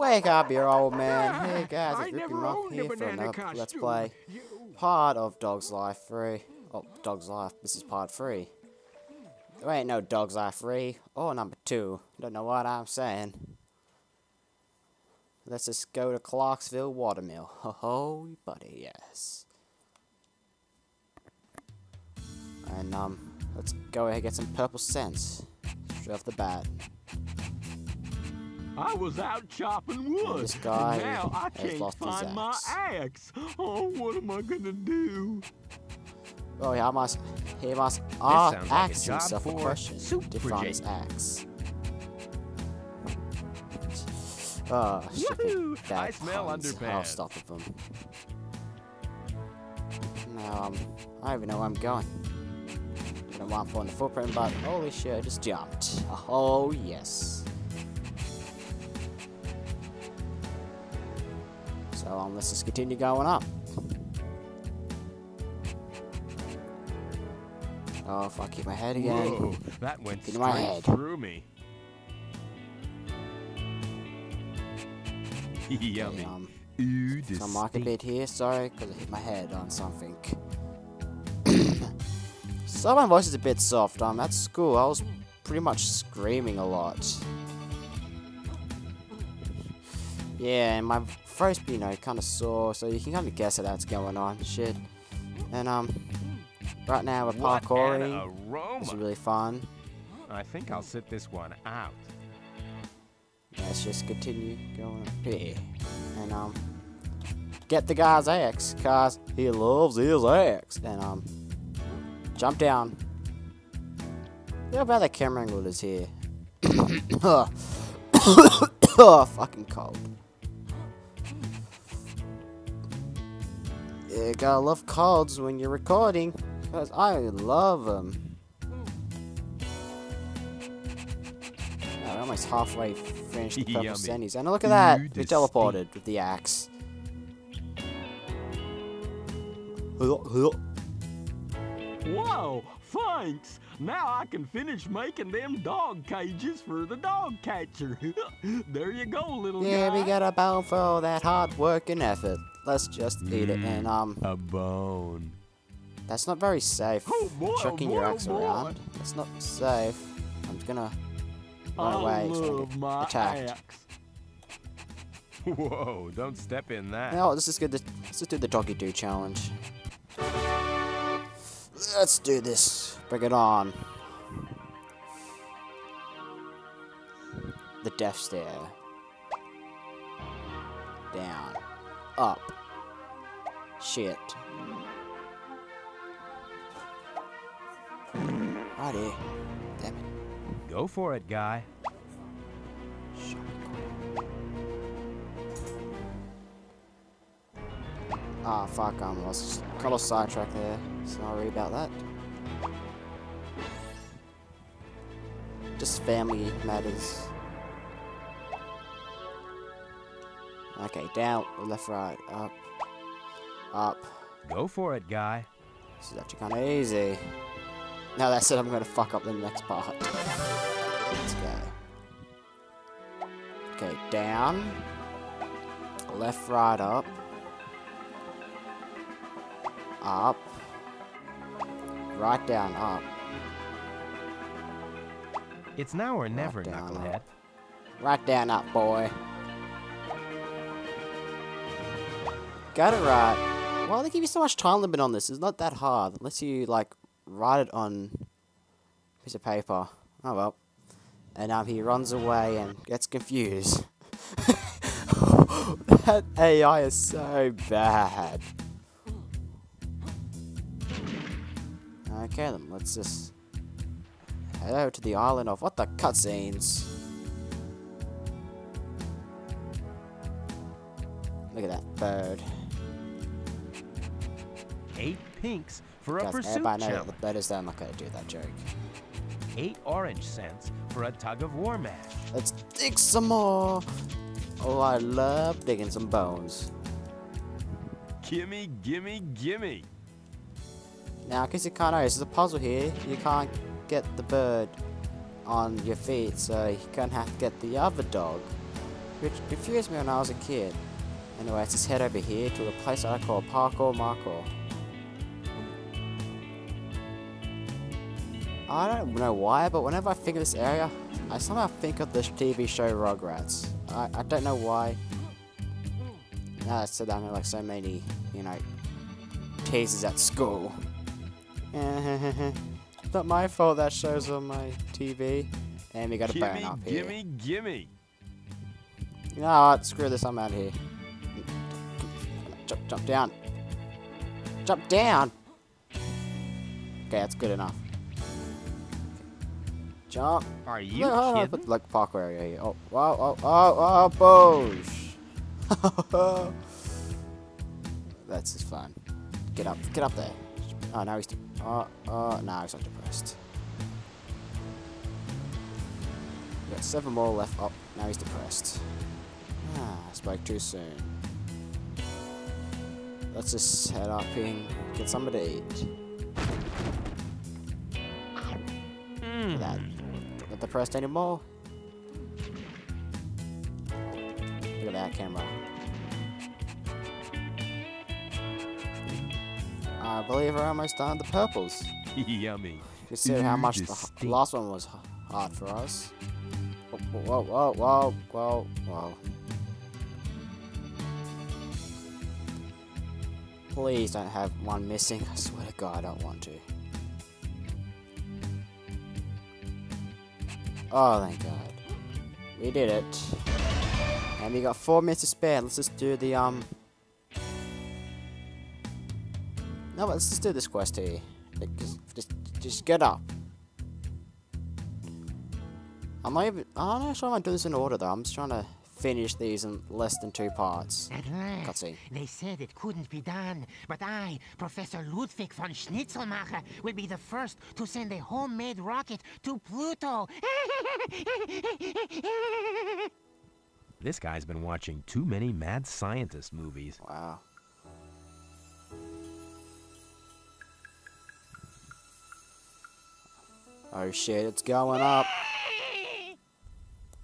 Wake up, you old man. Hey guys, it's Ricky never Rock here for another costume. Let's Play. Part of Dog's Life 3. Oh, Dog's Life. This is part 3. There ain't no Dog's Life 3 or number 2. Don't know what I'm saying. Let's just go to Clarksville Watermill. Ho ho, buddy, yes. And, um, let's go ahead and get some purple scents. Straight off the bat. I was out chopping wood. this guy and now I can't lost his find my axe. axe. Oh, what am I gonna do? Oh, he must, he must uh, sounds like a ask job himself a for question Soup to find his axe. Oh, Yahoo! bad I smell puns. I'll underpants. stop with them. Now, um, I don't even know where I'm going. I don't know why I'm following the footprint, but holy shit, I just jumped. Oh, yes. So, um, let's just continue going up. Oh, if I keep my head again. Whoa, that went In straight my head. through me. Yummy. um, Ooh, So I'm mark a bit here, sorry, because I hit my head on something. so my voice is a bit soft. Um, at school, I was pretty much screaming a lot. Yeah, and my first you know, kind of sore, so you can kind of guess that that's going on. Shit. And, um, right now we're parkouring. It's really fun. I think I'll sit this one out. Let's just continue going up here. And, um, get the guy's axe, cause he loves his axe. And, um, jump down. How about the camera angle is here? oh, fucking cold. You gotta love colds when you're recording, cause I love them. Yeah, we're almost halfway finished the purple sandies. And look at that! We teleported with the axe. Whoa, thanks. Now I can finish making them dog cages for the dog catcher. there you go, little Yeah, guy. we got a bone for all that hard work and effort. Let's just eat it. And, um, A bone. that's not very safe. Oh, boy, oh, Chucking your boy, oh, axe boy. around. That's not safe. I'm just gonna run I away. so love my attacked. axe. Whoa, don't step in that. No, let's just get the let's just do the doggy do challenge. Let's do this. Bring it on. The death stare. Down. Up. Shit. Righty. Damn it. Go for it, guy. Ah, fuck, I was got a little sidetracked there. Sorry about that. Just family matters. Okay, down, left, right, up, up. Go for it, guy. This is actually kind of easy. Now that's it, I'm going to fuck up the next part. Let's go. Okay, down. Left, right, up. Up. Right down, up. It's now or never, knucklehead. up. Right down, up, boy. Got it right. Why do they give you so much time limit on this? It's not that hard. Unless you, like, write it on a piece of paper. Oh well. And um, he runs away and gets confused. that AI is so bad. Okay then, let's just head over to the island of what the cutscenes. Look at that bird. Eight pinks for a Guys, pursuit everybody know challenge. that the bird is there. I'm not gonna do that joke. Eight orange scents for a tug of war match. Let's dig some more. Oh, I love digging some bones. Gimme, gimme, gimme. Now, because you can't know, this is a puzzle here. You can't get the bird on your feet, so you're gonna have to get the other dog which confused me when I was a kid. Anyway, let's just head over here to a place I call Parkour Markour. I don't know why, but whenever I think of this area, I somehow think of the TV show Rugrats. I, I don't know why. Now I said that I'm like so many, you know, teasers at school. it's not my fault that show's on my TV. And we got a burn Gimme, up here. gimme, gimme. Know what? Screw this. I'm out of here. Jump, jump down. Jump down. Okay, that's good enough. Jump. Are you on, kidding? put like parkour area here. Oh, wow, oh, oh, oh, oh boosh. That's just fun. Get up, get up there. Oh, now he's. Oh, oh, now he's not depressed. We got seven more left. Oh, now he's depressed. Ah, I spoke too soon. Let's just head up and get somebody to eat. Mm. That not depressed anymore. Look at that camera. I believe we're almost done with the purples. Yummy. Consider how much the last one was hard for us. Whoa, whoa, whoa, whoa, whoa. Please don't have one missing. I swear to God, I don't want to. Oh, thank God. We did it. And we got four minutes to spare. Let's just do the, um... No, but let's just do this quest here. Like, just, just, just get up. I'm not even. I'm not sure I'm gonna do this in order though. I'm just trying to finish these in less than two parts. At last, Cutscene. they said it couldn't be done, but I, Professor Ludwig von Schnitzelmacher, will be the first to send a homemade rocket to Pluto. This guy's been watching too many mad scientist movies. Wow. Oh shit, it's going up.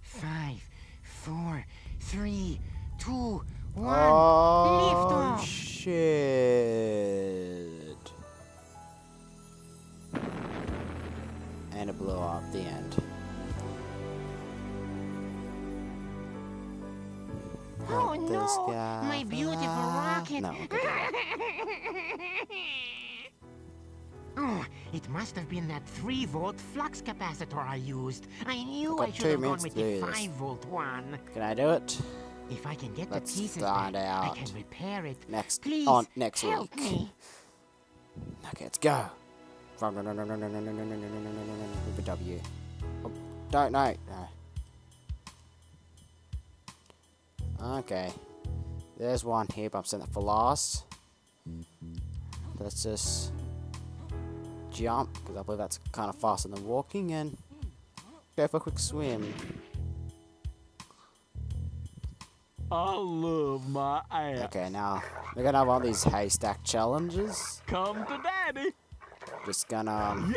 Five, four, three, two, one. Oh shit. And it blew up the end. Oh no, my beautiful ah, rocket. No, It must have been that 3-volt flux capacitor I used. I knew I should have gone with the 5-volt one. Can I do it? If I can get Let's the pieces back, out. I can repair it. Next, Please, on next help week. Me. Okay, let's go. W. Oh, don't know. Okay. There's one here, but I'm setting it for last. Let's just jump, because I believe that's kind of faster than walking, and go for a quick swim. I love my ass. Okay, now we're gonna have one of these haystack challenges. Come to daddy. Just gonna um,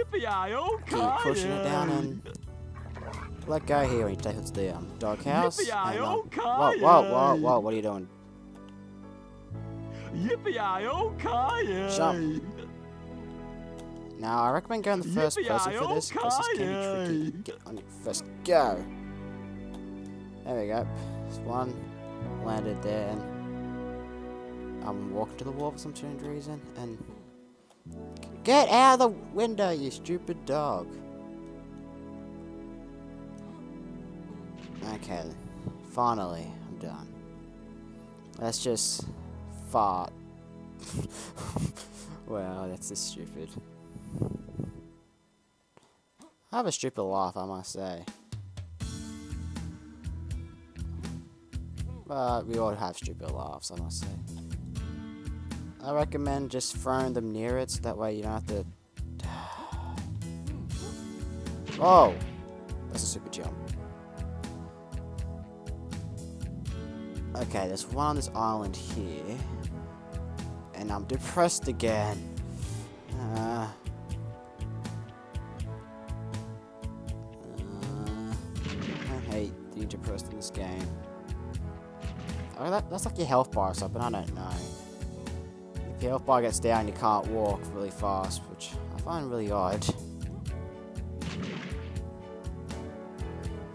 keep pushing it down and let go here when you take it to the um, doghouse. and, um, whoa, whoa, whoa, whoa! What are you doing? Yippee-i-o, Kanye. Jump. Now I recommend going the first person for this because this can be tricky. Get on it first. Go. There we go. One landed there, and I'm walking to the wall for some strange reason, and get out of the window, you stupid dog. Okay, finally, I'm done. Let's just fart. well, that's just stupid. I have a stupid laugh, I must say. But we all have stupid laughs, I must say. I recommend just throwing them near it so that way you don't have to. Oh! That's a super jump. Okay, there's one on this island here. And I'm depressed again. That's like your health bar or something. I don't know. If your health bar gets down, you can't walk really fast, which I find really odd.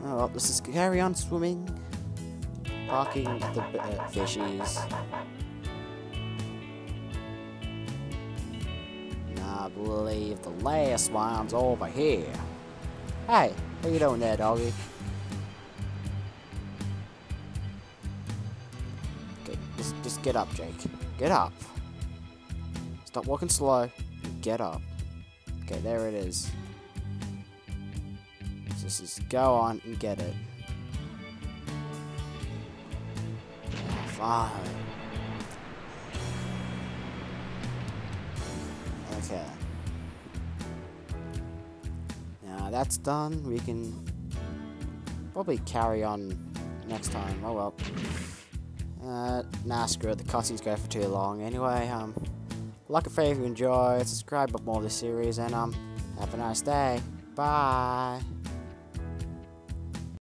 Oh well, let's just carry on swimming. Parking the uh, fishies. I believe the last one's over here. Hey, how you doing there, doggy? Just, just get up, Jake. Get up. Stop walking slow. Get up. Okay, there it is. So just go on and get it. Fine. Okay. Now that's done. We can probably carry on next time. Oh well. Uh, nah, screw it. The cutscenes go for too long. Anyway, um, like favorite if you enjoy, subscribe for more of the series, and um, have a nice day. Bye.